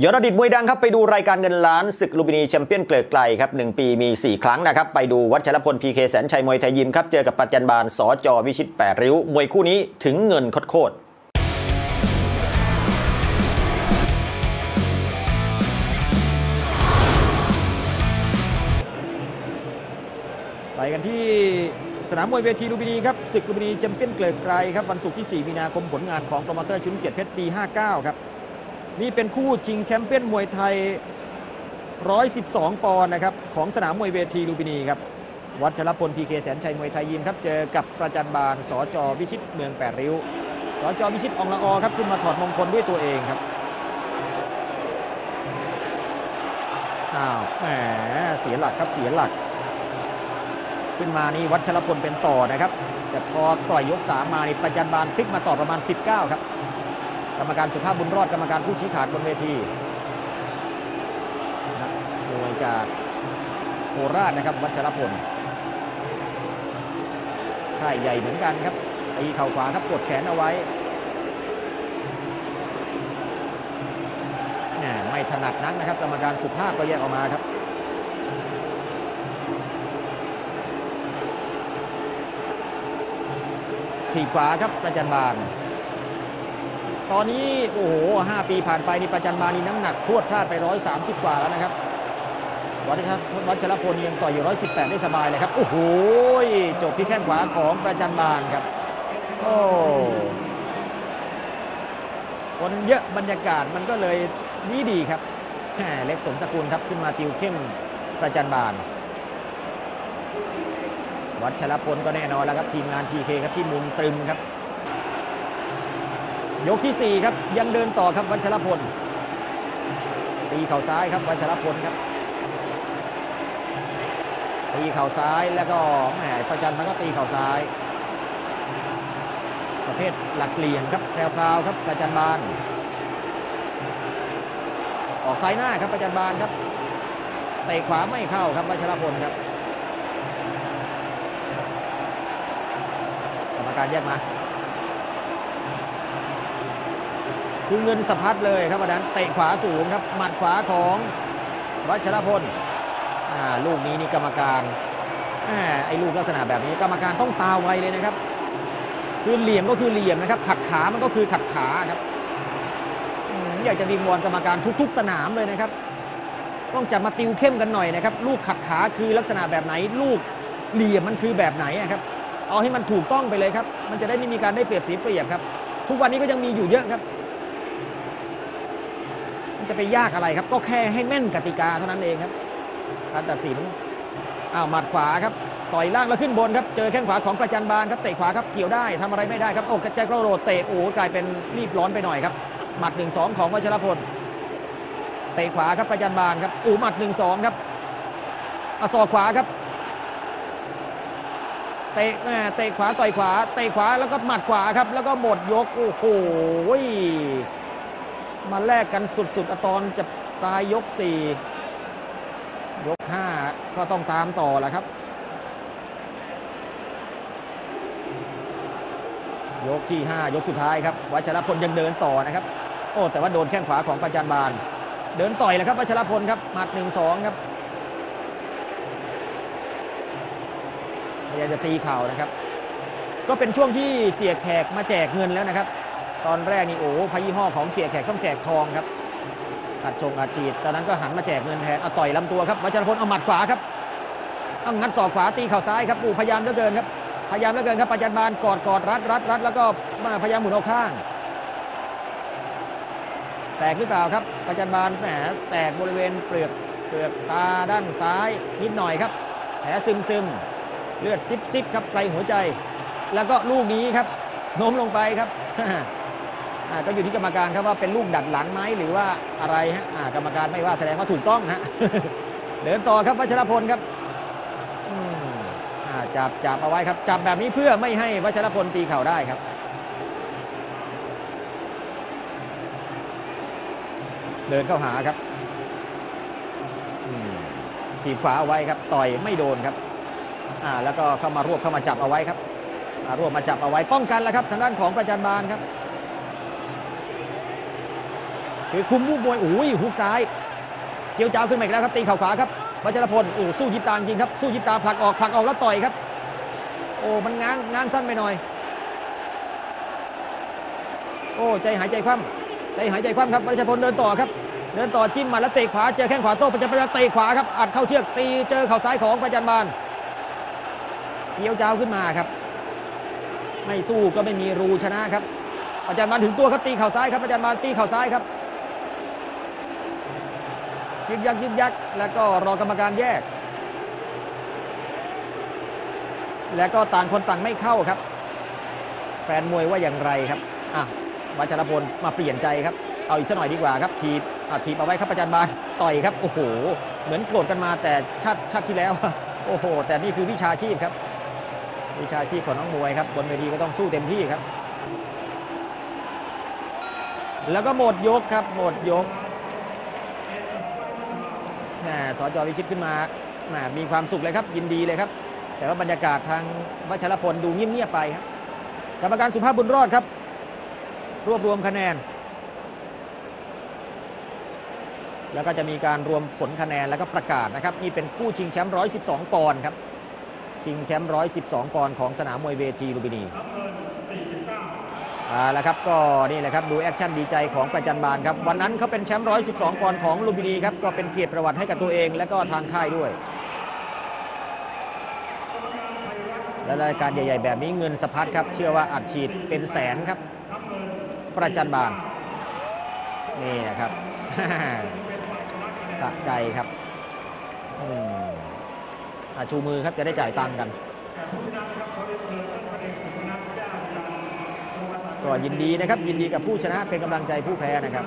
ยอดดิตมวยดังครับไปดูรายการเงินล้านศึกลูบินีแชมเปี้ยนเกลือไกลครับหปีมี 4 ครั้งนะครับ ไปดูวัชรพลพีเคแสนชัยมวยไทยยิมครับ เจอกับปัจจันบาลสอจอวิชิตแปดริ้ว มวยคู่นี้ถึงเงินโคตรไปกันที่สนามมวยเวทีลูบินีครับศึกลูบินีแชมเปี้ยนเกลือไกลครับวันศุกร์ที่ 4 มีนาคมผลงานของโปรโมเตอร์ชุนเกียรติเพชรปี 59 ครับ นี่เป็นคู่ชิงแชมเปี้ยนมวยไทย 112 ปอนด์นะครับของสนามมวยเวทีลุมพินีครับวัชรพลพีเคแสนชัยมวยไทยยิมครับเจอกับประจันบานส.จ.วิชิตเมืองแปดริ้วสจวิชิตองละออครับขึ้นมาถอดมงคลด้วยตัวเองครับอ้าวแหมเสียหลักครับเสียหลัก ขึ้นมานี่วัชรพลเป็นต่อนะครับ แต่พอปล่อยยกสามมานี่ประจันบาลพลิกมาต่อประมาณ 19 ครับ รรมการสุภาพบุญรอดกรรมการผู้ชี้ขาดบนเวทีนักมวยจากโคราชนะครับวัชรพลค่ายใหญ่เหมือนกันครับตีเข่าขวาครับกดแขนเอาไว้แหม่ไม่ถนัดนักนะครับกรรมการสุภาพก็แยกออกมาครับถีบขวาครับประจันบาล ตอนนี้โอ้โหห้าปีผ่านไปนี่ประจันบาลนี่น้ำหนักพรวดพลาดไป130กว่าแล้วนะครับวัชรวัชรพลยังต่อยอยู่118ได้สบายเลยครับ โอ้โหจบที่แข้งขวาของประจันบาลครับโอ้คนเยอะบรรยากาศมันก็เลยดีดีครับแหมเล็กสมสกุลครับขึ้นมาติวเข้มประจันบาลวัชรพลก็แน่นอนแล้วครับทีมงาน PK ครับที่มุมตรึมครับ ยกที่ 4 ครับ ยังเดินต่อครับวัชรพลตีเข่าซ้ายครับวัชรพลครับตีเข่าซ้ายแล้วก็แหมประจันมันก็ตีเข่าซ้าย ประเภทหลักเหลี่ยมครับแพรวๆครับประจันบาน ออกซ้ายหน้าครับประจันบานครับเตะขวาไม่เข้าครับวัชรพลครับกรรมการแยกมา คือเงินสะพัดเลยครับวันนั้นเตะขวาสูงครับหมัดขวาของวัชรพลลูกนี้นี่กรรมการอไอ้ลูกลักษณะแบบนี้กรรมการต้องตาไวเลยนะครับ คือเหลี่ยมก็คือเหลี่ยมนะครับ ขัดขามันก็คือขัดขาครับอยากจะวิงวอนกรรมการทุก ๆ สนามเลยนะครับ ต้องจับมาติวเข้มกันหน่อยนะครับ ลูกขัดขาคือลักษณะแบบไหน ลูกเหลี่ยมมันคือแบบไหนครับ เอาให้มันถูกต้องไปเลยครับ มันจะได้ไม่มีการได้เปรียบเสียเปรียบครับ ทุกวันนี้ก็ยังมีอยู่เยอะครับ มันจะไปยากอะไรครับ ก็แค่ให้แม่นกติกาเท่านั้นเองครับการตัดสินอ้าวหมัดขวาครับต่อยล่างแล้วขึ้นบนครับ เจอแข้งขวาของประจันบานครับ เตะขวาครับ เกี่ยวได้ทำอะไรไม่ได้ครับ โอ้กระจายกระโดดเตะ โอ้กลายเป็นรีบร้อนไปหน่อยครับ หมัดหนึ่งสองของวัชรพล เตะขวาครับประจันบานครับอู้หมัดหนึ่งสองครับอศอกขวาครับ เตะแม่เตะขวาต่อยขวา เตะขวาแล้วก็หมัดขวาครับ แล้วก็หมดยก โอ้โห มาแลกกันสุดๆอะตอนจะปลายยก 4 ยก 5 ก็ต้องตามต่อแหละครับ ยกที่ 5 ยกสุดท้ายครับวัชรพลยังเดินต่อนะครับ โอ้แต่ว่าโดนแข้งขวาของประจันบาน เดินต่อยแล้วครับวัชรพลครับหมัด 1-2 ครับพยายามจะตีเข่านะครับ ก็เป็นช่วงที่เสียแขกมาแจกเงินแล้วนะครับ ตอนแรกนี่โอ้พายี่ห้อของเสียแขกต้องแจกทองครับอัดชงอัดฉีดตอนนั้นก็หันมาแจกเงินแทนเอาต่อยลำตัวครับวัชรพลเอาหมัดขวาครับเอางัดศอกขวาตีเข่าซ้ายครับอู้พยายามเหลือเกินครับพยายามเหลือเกินครับปัจจันบานกอดกอดรัดรัดรัดแล้วก็มาพยายามหมุนเอาข้าง แตกหรือเปล่าครับปัจจันบานแหมแตกบริเวณเปลือกเปลือกตาด้านซ้ายนิดหน่อยครับ แผลซึมซึมเลือดซิบซิบครับไกลหัวใจ แล้วก็ลูกนี้ครับโน้มลงไปครับ ก็อยู่ที่กรรมการครับว่าเป็นลูกดัดหลังไหมหรือว่าอะไรฮะกรรมการไม่ว่าแสดงว่าถูกต้องฮะเดินต่อครับวัชรพลครับจับจับเอาไว้ครับ จับแบบนี้เพื่อไม่ให้วัชรพลตีเข่าได้ครับเดินเข้าหาครับอืมถีบขวาเอาไว้ครับ ต่อยไม่โดนครับ อ่า แล้วก็เข้ามารวบเข้ามาจับเอาไว้ครับอ่ารวบมาจับเอาไว้ป้องกันแล้วครับทางด้านของประจันบานครับ คือคุมลูกมวยโอ้ยหุกซ้าย เจียวจ้าวขึ้นมาอีกแล้วครับ ตีเข่าขวาครับวัชรพลโอ้สู้ยิบตาจริงครับ สู้ยิบตาผลักออกผลักออกแล้วต่อยครับ โอ้มันง้างง้างสั้นไปหน่อย โอ้ใจหายใจคว่ำใจหายใจคว่ำครับวัชรพลเดินต่อครับ เดินต่อจิ้มมาแล้วเตะขวาเจอแข้งขวาโต้ประจันบานเตะขวาครับอัดเข้าเชือกตีเจอเข่าซ้ายของประจันบานเจียวจ้าวขึ้นมาครับ ไม่สู้ก็ไม่มีรูชนะครับประจันบานถึงตัวครับตีเข่าซ้ายครับประจันบานตีเข่าซ้ายครับ ยึกยักยึกยักแล้วก็รอกรรมการแยก แล้วก็ต่างคนต่างไม่เข้าครับ แฟนมวยว่าอย่างไรครับอะวัชรพลมาเปลี่ยนใจครับ เอาอีกสักหน่อยดีกว่าครับ ทีบอะทีบเอาไว้ครับประจันบานต่อยครับโอ้โห เหมือนโกรธกันมาแต่ชาติชาติที่แล้วโอ้โห แต่นี่คือวิชาชีพครับ วิชาชีพของน้องมวยครับบนเวทีก็ต้องสู้เต็มที่ครับ แล้วก็หมดยกครับหมดยก สจวิชิตขึ้นมาแหมมีความสุขเลยครับยินดีเลยครับ แต่ว่าบรรยากาศทางวัชรพลดูเงียบๆไปครับกรรมการสุภาพบุญรอดครับ รวบรวมคะแนน แล้วก็จะมีการรวมผลคะแนนแล้วก็ประกาศนะครับนี่เป็นคู่ชิงแชมป์112 ปอนด์ครับชิงแชมป์112 ปอนด์ของสนามมวยเวทีลุมพินี เอาละครับก็นี่แหละครับดู action ดีใจของประจันบานครับ วันนั้นเขาเป็นแชมป์112ปอนด์ของลุมพินีครับ ก็เป็นเกียรติประวัติให้กับตัวเองและก็ทางค่ายด้วย และรายการใหญ่ ๆ แบบนี้เงินสะพัดครับ เชื่อว่าอัดฉีดเป็นแสนครับ ประจันบาน นี่นะครับสะใจครับอืมอะชูมือครับจะได้จ่ายตังค์กัน ก็ยินดีนะครับยินดีกับผู้ชนะเป็นกำลังใจผู้แพ้นะครับ